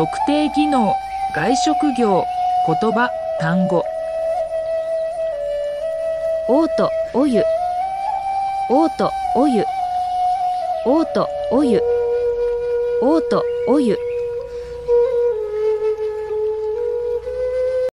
特定技能外食業言葉単語。オートお湯。オートお湯。オートお湯。オートお湯。